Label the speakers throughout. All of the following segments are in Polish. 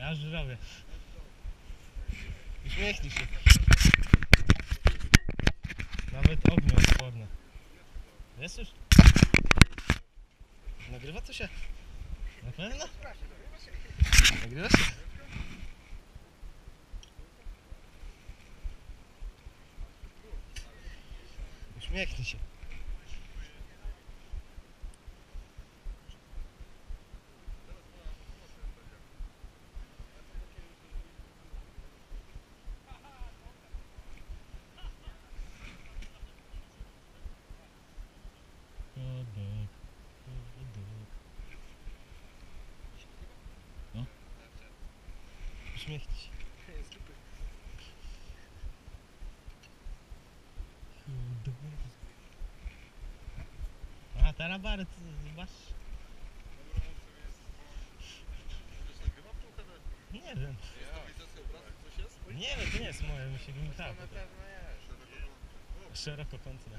Speaker 1: Ja już robię. Uśmiechnij się. Nawet ognioodporne. Jest już? Nagrywa to się? Na pewno? Nagrywa się? Uśmiechnij się. No. Uśmiechnij się. A teraz Barret, zobacz. Nie wiem. Nie wiem, to nie jest moje, mi się gmitało. Szerokokątne.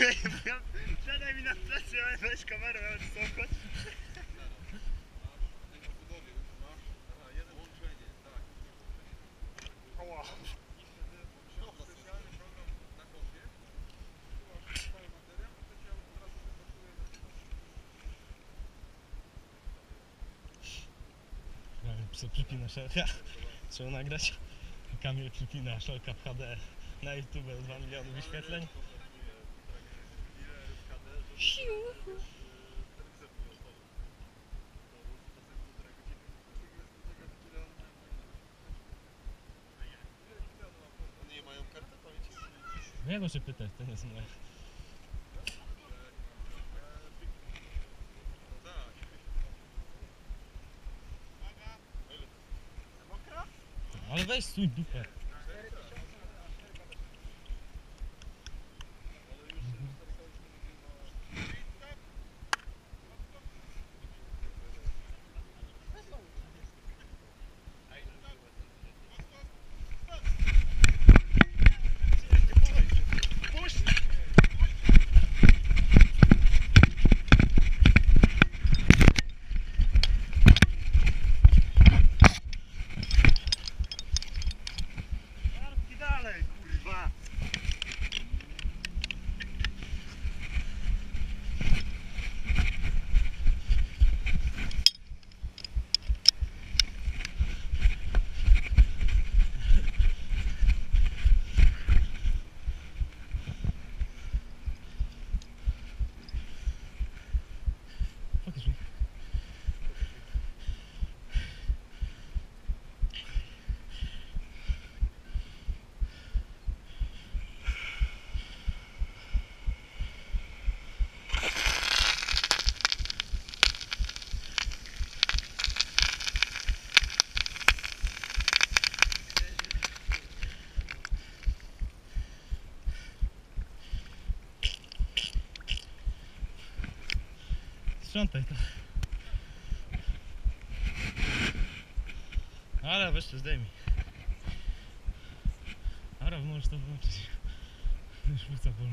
Speaker 2: Siadaj mi na plecy, weź kamerę, ja.
Speaker 1: Kamil psa przypina szelka. Trzeba nagrać. Kamil przypina szelka w HD. Na YouTube 2 miliony wyświetleń.
Speaker 2: Nie
Speaker 1: może pytać, to jest moje. Ale weź stój dupę. Sprzątaj to. Ale weź to zdejmij. Dobra, możesz to wyłączyć. Już płuca bolą.